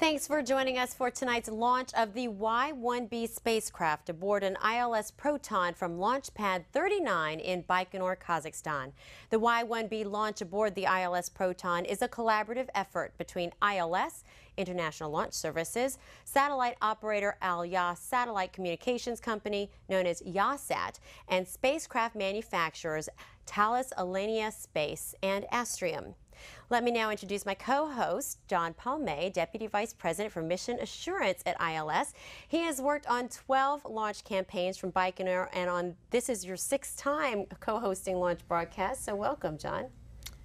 Thanks for joining us for tonight's launch of the Y-1B spacecraft aboard an ILS Proton from Launch Pad 39 in Baikonur, Kazakhstan. The Y-1B launch aboard the ILS Proton is a collaborative effort between ILS, International Launch Services, satellite operator Al Yah Satellite Communications Company, known as Yahsat, and spacecraft manufacturers Thales Alenia Space and Astrium. Let me now introduce my co-host, John Palme, Deputy Vice President for Mission Assurance at ILS. He has worked on 12 launch campaigns from Baikonur, and on this is your sixth time co-hosting launch broadcasts. So welcome, John.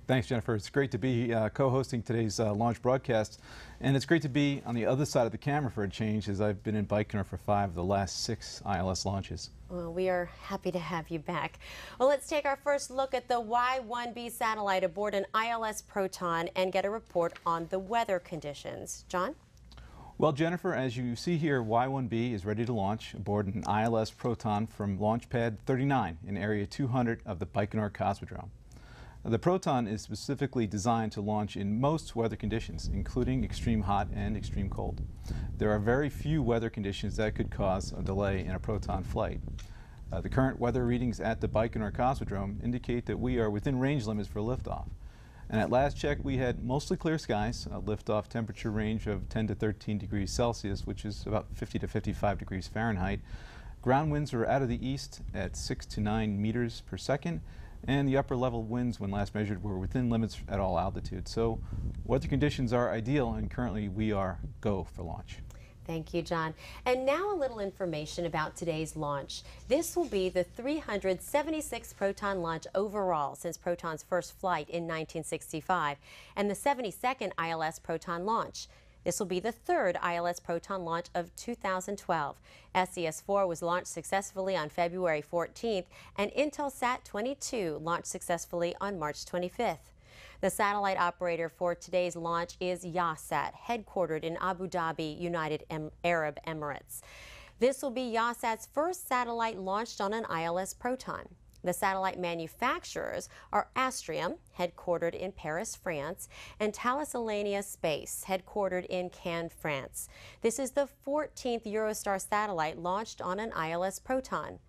Thanks, Jennifer. It's great to be uh, co-hosting today's uh, launch broadcast. And it's great to be on the other side of the camera for a change as I've been in Baikonur for five of the last six ILS launches. Well, we are happy to have you back. Well, let's take our first look at the Y-1B satellite aboard an ILS Proton and get a report on the weather conditions. John? Well, Jennifer, as you see here, Y-1B is ready to launch aboard an ILS Proton from Launch Pad 39 in Area 200 of the Baikonur Cosmodrome. The Proton is specifically designed to launch in most weather conditions, including extreme hot and extreme cold. There are very few weather conditions that could cause a delay in a Proton flight. Uh, the current weather readings at the Baikonur Cosmodrome indicate that we are within range limits for liftoff. And at last check, we had mostly clear skies, a liftoff temperature range of 10 to 13 degrees Celsius, which is about 50 to 55 degrees Fahrenheit. Ground winds are out of the east at 6 to 9 meters per second, and the upper level winds when last measured were within limits at all altitudes. So weather conditions are ideal and currently we are go for launch. Thank you, John. And now a little information about today's launch. This will be the 376th Proton launch overall since Proton's first flight in 1965 and the 72nd ILS Proton launch. This will be the third ILS Proton launch of 2012. SES-4 was launched successfully on February 14th, and Intelsat 22 launched successfully on March 25th. The satellite operator for today's launch is Yahsat, headquartered in Abu Dhabi, United Arab Emirates. This will be Yahsat's first satellite launched on an ILS Proton. The satellite manufacturers are Astrium, headquartered in Paris, France, and Thales Alenia Space, headquartered in Cannes, France. This is the 14th Eurostar satellite launched on an ILS Proton.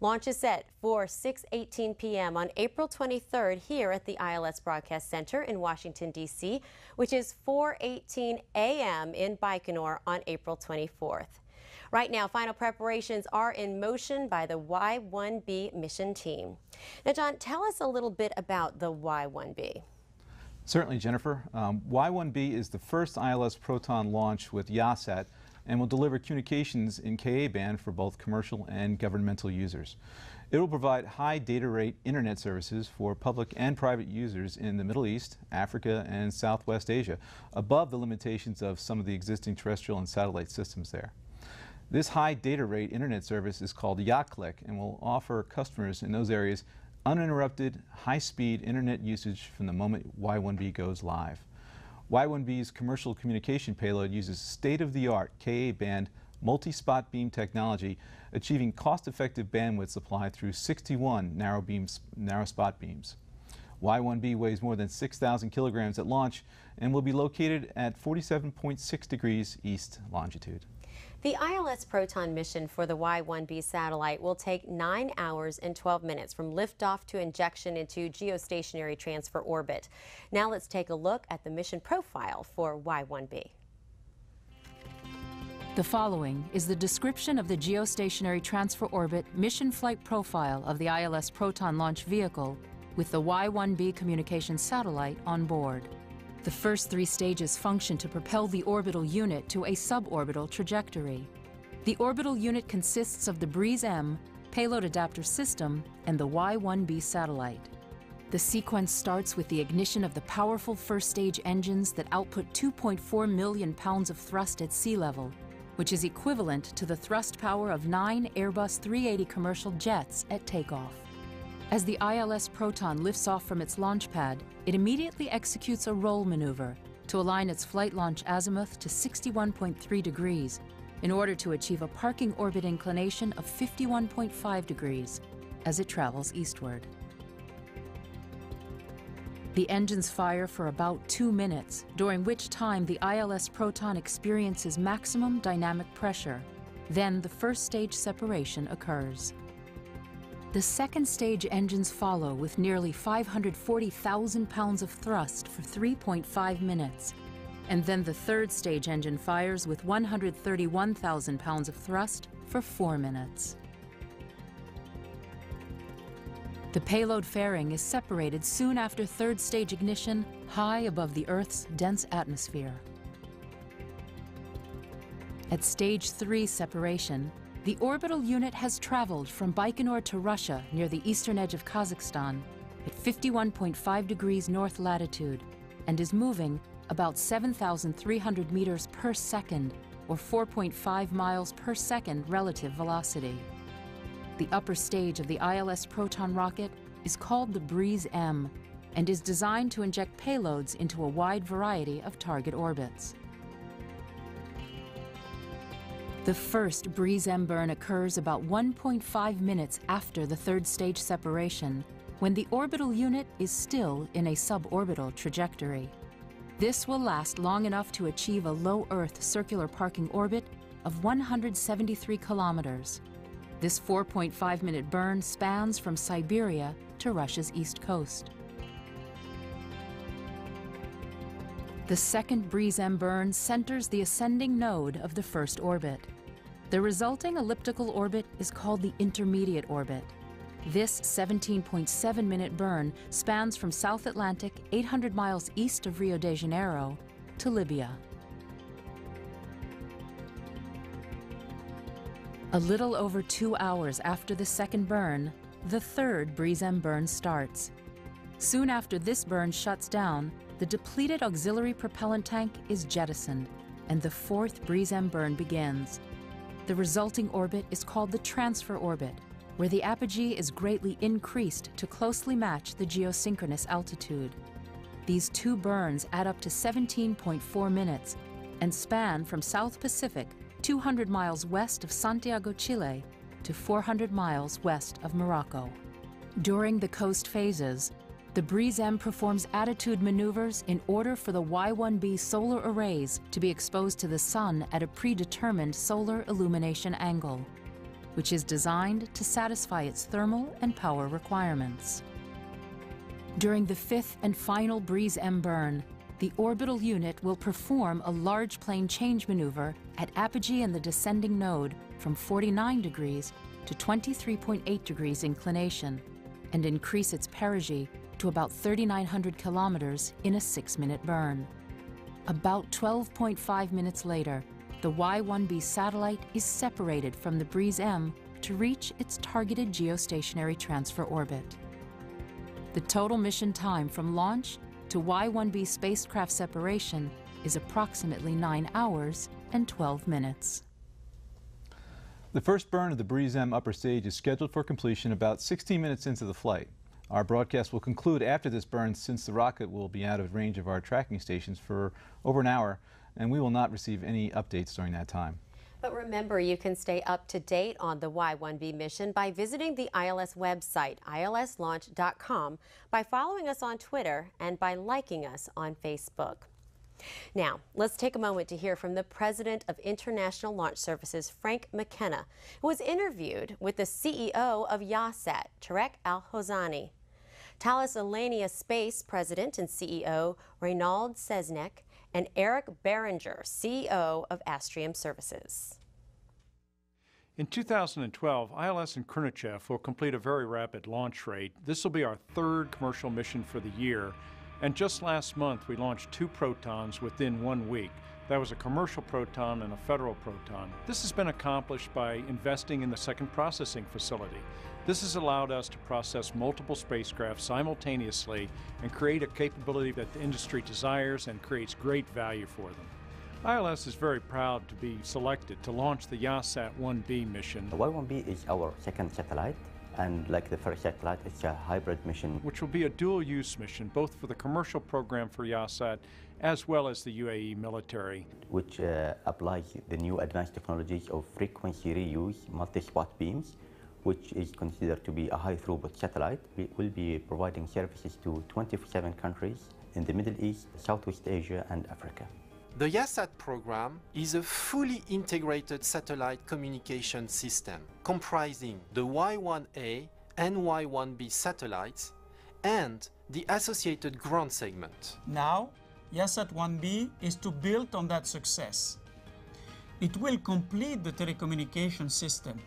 Launch is set for 6.18 p.m. on April 23rd here at the ILS Broadcast Center in Washington, D.C., which is 4.18 a.m. in Baikonur on April 24th. Right now, final preparations are in motion by the Y-1B mission team. Now, John, tell us a little bit about the Y-1B. Certainly, Jennifer. Um, Y-1B is the first ILS Proton launch with Yahsat and will deliver communications in Ka band for both commercial and governmental users. It will provide high data rate internet services for public and private users in the Middle East, Africa, and Southwest Asia, above the limitations of some of the existing terrestrial and satellite systems there. This high data rate internet service is called YahClick and will offer customers in those areas uninterrupted, high-speed internet usage from the moment Y1B goes live. Y1B's commercial communication payload uses state-of-the-art Ka-band multi-spot beam technology, achieving cost-effective bandwidth supply through 61 narrow, beams, narrow spot beams. Y1B weighs more than 6,000 kilograms at launch and will be located at 47.6 degrees east longitude. The ILS Proton mission for the Y-1B satellite will take 9 hours and 12 minutes from liftoff to injection into geostationary transfer orbit. Now let's take a look at the mission profile for Y-1B. The following is the description of the geostationary transfer orbit mission flight profile of the ILS Proton launch vehicle with the Y-1B communication satellite on board. The first three stages function to propel the orbital unit to a suborbital trajectory. The orbital unit consists of the BREEZE-M, payload adapter system and the Y-1B satellite. The sequence starts with the ignition of the powerful first stage engines that output 2.4 million pounds of thrust at sea level, which is equivalent to the thrust power of nine Airbus 380 commercial jets at takeoff. As the ILS Proton lifts off from its launch pad, it immediately executes a roll maneuver to align its flight launch azimuth to 61.3 degrees in order to achieve a parking orbit inclination of 51.5 degrees as it travels eastward. The engines fire for about two minutes, during which time the ILS Proton experiences maximum dynamic pressure. Then the first stage separation occurs. The second stage engines follow with nearly 540,000 pounds of thrust for 3.5 minutes. And then the third stage engine fires with 131,000 pounds of thrust for 4 minutes. The payload fairing is separated soon after third stage ignition high above the Earth's dense atmosphere. At stage 3 separation, the orbital unit has traveled from Baikonur to Russia near the eastern edge of Kazakhstan at 51.5 degrees north latitude and is moving about 7,300 meters per second or 4.5 miles per second relative velocity. The upper stage of the ILS Proton rocket is called the Breeze M and is designed to inject payloads into a wide variety of target orbits. The first Breeze M burn occurs about 1.5 minutes after the third stage separation, when the orbital unit is still in a suborbital trajectory. This will last long enough to achieve a low Earth circular parking orbit of 173 kilometers. This 4.5 minute burn spans from Siberia to Russia's east coast. The second Breeze M burn centers the ascending node of the first orbit. The resulting elliptical orbit is called the intermediate orbit. This 17.7 minute burn spans from South Atlantic 800 miles east of Rio de Janeiro to Libya. A little over two hours after the second burn, the third Breeze M burn starts. Soon after this burn shuts down, the depleted auxiliary propellant tank is jettisoned, and the fourth Breeze M burn begins. The resulting orbit is called the transfer orbit, where the apogee is greatly increased to closely match the geosynchronous altitude. These two burns add up to 17.4 minutes and span from South Pacific 200 miles west of Santiago, Chile, to 400 miles west of Morocco. During the coast phases, the Breeze M performs attitude maneuvers in order for the Y-1B solar arrays to be exposed to the sun at a predetermined solar illumination angle, which is designed to satisfy its thermal and power requirements. During the fifth and final Breeze M burn, the orbital unit will perform a large plane change maneuver at apogee and the descending node from 49 degrees to 23.8 degrees inclination and increase its perigee to about 3,900 kilometers in a six-minute burn. About 12.5 minutes later, the Y-1B satellite is separated from the Breeze M to reach its targeted geostationary transfer orbit. The total mission time from launch to Y-1B spacecraft separation is approximately 9 hours and 12 minutes. The first burn of the Breeze M upper stage is scheduled for completion about 16 minutes into the flight. Our broadcast will conclude after this burn since the rocket will be out of range of our tracking stations for over an hour and we will not receive any updates during that time. But remember, you can stay up to date on the Y-1B mission by visiting the ILS website, ilslaunch.com, by following us on Twitter, and by liking us on Facebook. Now, let's take a moment to hear from the president of International Launch Services, Frank McKenna, who was interviewed with the CEO of Yahsat, Tarek Al Hosani. Thales Alenia Space President and CEO Reynald Seznec, and Eric Béranger, CEO of Astrium Services. In 2012, ILS and Khrunichev will complete a very rapid launch rate. This will be our third commercial mission for the year. And just last month, we launched two Protons within one week. That was a commercial Proton and a federal Proton. This has been accomplished by investing in the second processing facility. This has allowed us to process multiple spacecraft simultaneously and create a capability that the industry desires and creates great value for them. ILS is very proud to be selected to launch the Yahsat 1B mission. The Y1B is our second satellite and like the first satellite, it's a hybrid mission. Which will be a dual-use mission, both for the commercial program for Yahsat as well as the UAE military. Which uh, applies the new advanced technologies of frequency reuse multi-spot beams which is considered to be a high throughput satellite. We will be providing services to 27 countries in the Middle East, Southeast Asia, and Africa. The Yahsat program is a fully integrated satellite communication system comprising the Y1A and Y1B satellites and the associated ground segment. Now, Yahsat 1B is to build on that success. It will complete the telecommunication system.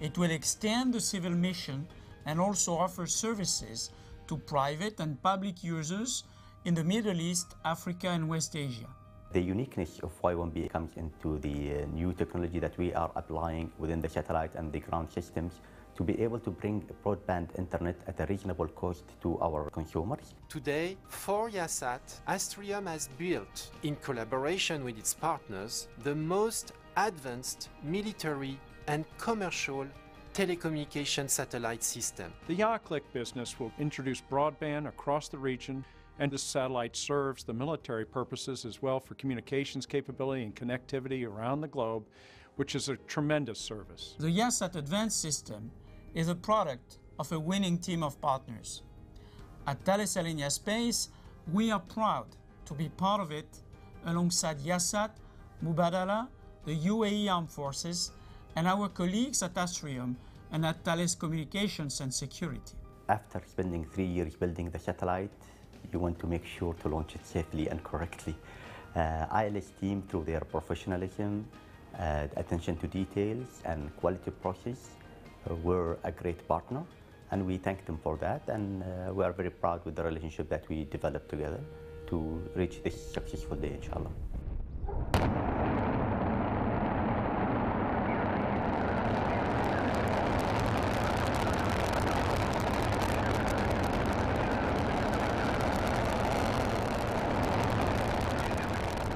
It will extend the civil mission and also offer services to private and public users in the Middle East, Africa, and West Asia. The uniqueness of Y1B comes into the uh, new technology that we are applying within the satellite and the ground systems to be able to bring broadband internet at a reasonable cost to our consumers. Today, for Yahsat, Astrium has built, in collaboration with its partners, the most advanced military and commercial telecommunication satellite system. The YahClick business will introduce broadband across the region, and this satellite serves the military purposes as well for communications capability and connectivity around the globe, which is a tremendous service. The Yahsat Advanced System is a product of a winning team of partners. At Thales Alenia Space, we are proud to be part of it alongside Yahsat, Mubadala, the UAE Armed Forces, and our colleagues at Astrium and at Thales Communications and Security. After spending three years building the satellite, you want to make sure to launch it safely and correctly. Uh, ILS team, through their professionalism, uh, attention to details, and quality process, uh, were a great partner, and we thank them for that. And uh, we are very proud with the relationship that we developed together to reach this successful day, inshallah.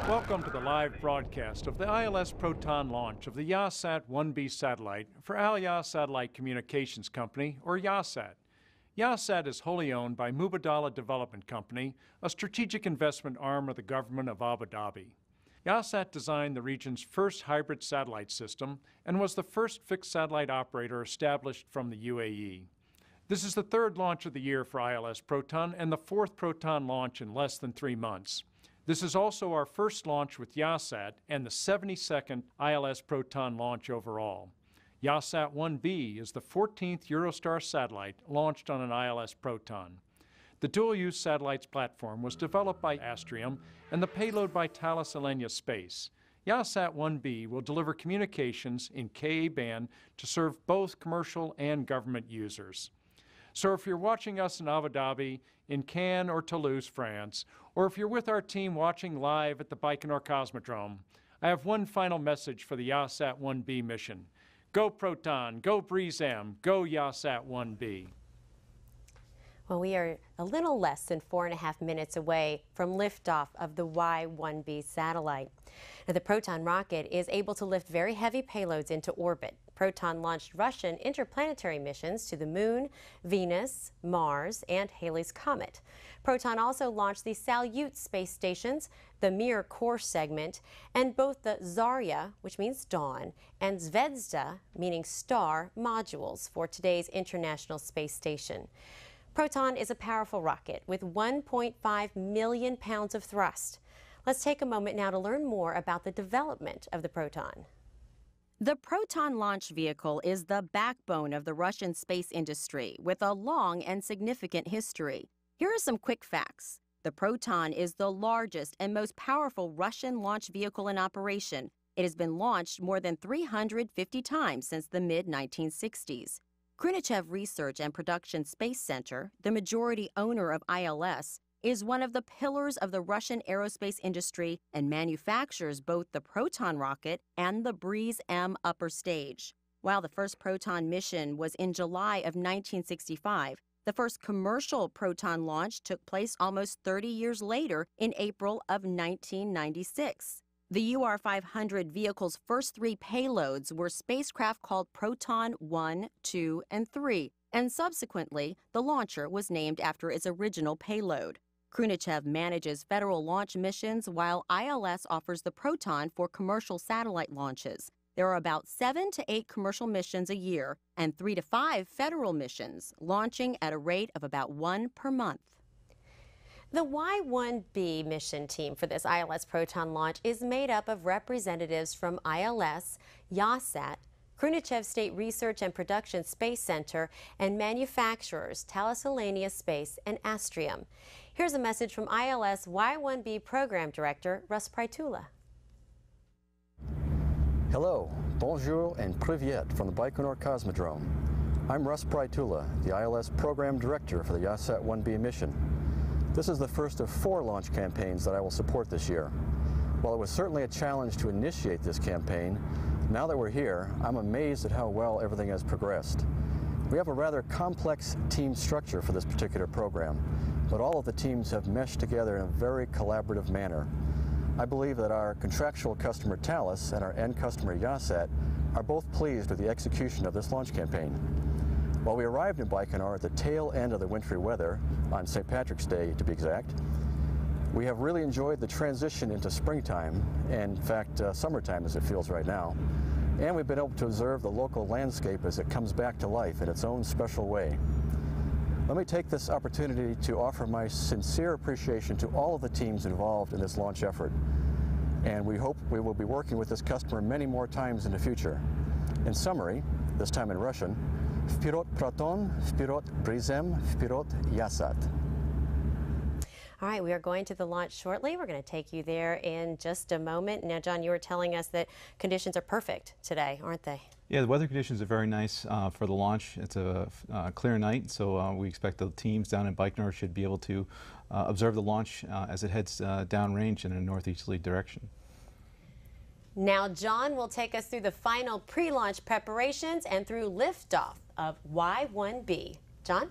Welcome to the live broadcast of the ILS Proton launch of the Yahsat 1B satellite for Al Yah Satellite Communications Company, or Yahsat. Yahsat is wholly owned by Mubadala Development Company, a strategic investment arm of the government of Abu Dhabi. Yahsat designed the region's first hybrid satellite system and was the first fixed satellite operator established from the UAE. This is the third launch of the year for ILS Proton and the fourth Proton launch in less than three months. This is also our first launch with Yahsat and the 72nd ILS Proton launch overall. Yahsat 1B is the 14th Eurostar satellite launched on an ILS Proton. The dual-use satellites platform was developed by Astrium and the payload by Thales Alenia Space. Yahsat 1B will deliver communications in Ka band to serve both commercial and government users. So if you're watching us in Abu Dhabi, in Cannes or Toulouse, France, or if you're with our team watching live at the Baikonur Cosmodrome, I have one final message for the Yahsat 1B mission. Go Proton, go Breeze M, go Yahsat 1B. Well, we are a little less than four and a half minutes away from liftoff of the Y-1B satellite. Now, the Proton rocket is able to lift very heavy payloads into orbit. Proton launched Russian interplanetary missions to the Moon, Venus, Mars, and Halley's Comet. Proton also launched the Salyut space stations, the Mir core segment, and both the Zarya, which means dawn, and Zvezda, meaning star, modules for today's International Space Station. Proton is a powerful rocket with 1.5 million pounds of thrust. Let's take a moment now to learn more about the development of the Proton. The Proton launch vehicle is the backbone of the Russian space industry with a long and significant history. Here are some quick facts. The Proton is the largest and most powerful Russian launch vehicle in operation. It has been launched more than 350 times since the mid 1960s. Khrunichev Research and Production Space Center, the majority owner of ILS, is one of the pillars of the Russian aerospace industry and manufactures both the Proton rocket and the Breeze M upper stage. While the first Proton mission was in July of 1965, the first commercial Proton launch took place almost 30 years later in April of 1996. The UR 500 vehicle's first three payloads were spacecraft called Proton 1, 2, and 3, and subsequently, the launcher was named after its original payload. Khrunichev manages federal launch missions while ILS offers the Proton for commercial satellite launches. There are about seven to eight commercial missions a year and three to five federal missions, launching at a rate of about one per month. The Y1B mission team for this ILS Proton launch is made up of representatives from ILS, Yahsat, Khrunichev State Research and Production Space Center, and manufacturers Thales Alenia Space and Astrium. Here's a message from ILS Y1B Program Director Russ Prytula. Hello, bonjour, and privyet from the Baikonur Cosmodrome. I'm Russ Prytula, the ILS Program Director for the Yahsat 1B mission. This is the first of four launch campaigns that I will support this year. While it was certainly a challenge to initiate this campaign, now that we're here, I'm amazed at how well everything has progressed. We have a rather complex team structure for this particular program, but all of the teams have meshed together in a very collaborative manner. I believe that our contractual customer Thales and our end customer Yahsat are both pleased with the execution of this launch campaign. While we arrived in Baikonur at the tail end of the wintry weather, on St. Patrick's Day to be exact, we have really enjoyed the transition into springtime, and in fact, uh, summertime as it feels right now. And we've been able to observe the local landscape as it comes back to life in its own special way. Let me take this opportunity to offer my sincere appreciation to all of the teams involved in this launch effort. And we hope we will be working with this customer many more times in the future. In summary, this time in Russian, Vpirot Proton, Vpirot Prizem, Vpirot Yahsat. All right, we are going to the launch shortly. We're going to take you there in just a moment. Now, John, you were telling us that conditions are perfect today, aren't they? Yeah, the weather conditions are very nice uh, for the launch. It's a uh, clear night, so uh, we expect the teams down in Baikonur should be able to uh, observe the launch uh, as it heads uh, downrange in a northeasterly direction. Now, John will take us through the final pre-launch preparations and through liftoff of Y1B. John?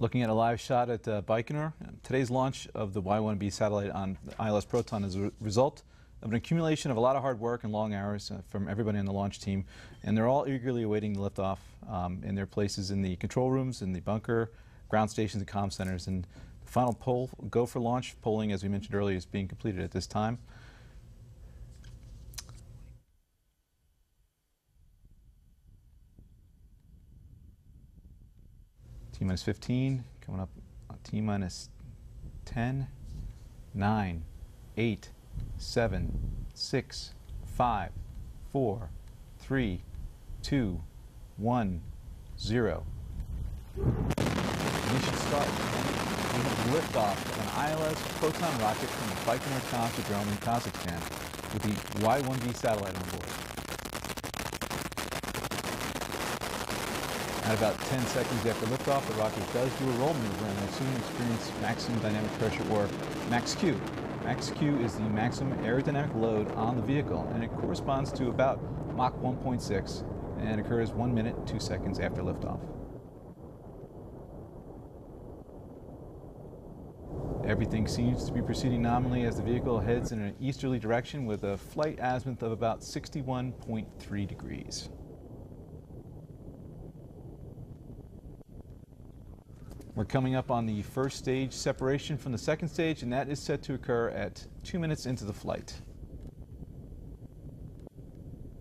Looking at a live shot at uh, Baikonur, today's launch of the Y-1B satellite on ILS Proton is a result of an accumulation of a lot of hard work and long hours uh, from everybody on the launch team, and they're all eagerly awaiting the liftoff um, in their places in the control rooms, in the bunker, ground stations, and comm centers. And the final poll, go for launch polling, as we mentioned earlier, is being completed at this time. T minus 15, coming up T minus 10, 9, 8, 7, 6, 5, 4, 3, 2, 1, 0. Mission start. We have liftoff of an ILS Proton rocket from the Baikonur Cosmodrome in Kazakhstan with the Y-1B satellite on board. At about 10 seconds after liftoff, the rocket does do a roll maneuver and will soon experience maximum dynamic pressure, or max-Q. Max-Q is the maximum aerodynamic load on the vehicle, and it corresponds to about Mach 1.6 and occurs 1 minute, 2 seconds after liftoff. Everything seems to be proceeding nominally as the vehicle heads in an easterly direction with a flight azimuth of about 61.3 degrees. We're coming up on the first stage separation from the second stage, and that is set to occur at two minutes into the flight.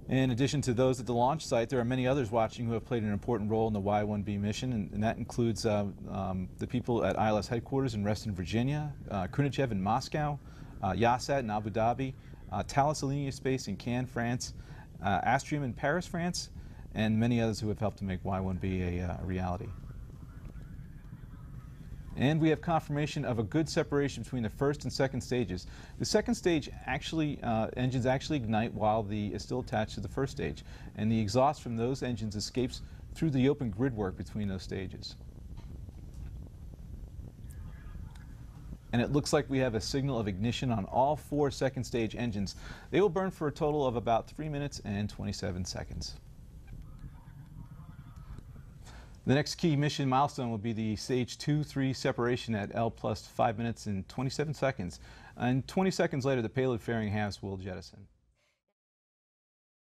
In addition to those at the launch site, there are many others watching who have played an important role in the Y-1B mission, and, and that includes uh, um, the people at ILS headquarters in Reston, Virginia, uh, in Moscow, uh, Yahsat in Abu Dhabi, uh, Thales Alenia Space in Cannes, France, uh, Astrium in Paris, France, and many others who have helped to make Y-1B a, uh, reality. And we have confirmation of a good separation between the first and second stages. The second stage actually, uh, engines actually ignite while the is still attached to the first stage. And the exhaust from those engines escapes through the open grid work between those stages. and it looks like we have a signal of ignition on all four second stage engines. They will burn for a total of about 3 minutes and 27 seconds. The next key mission milestone will be the stage 2-3 separation at L plus 5 minutes and 27 seconds. And 20 seconds later, the payload fairing halves will jettison.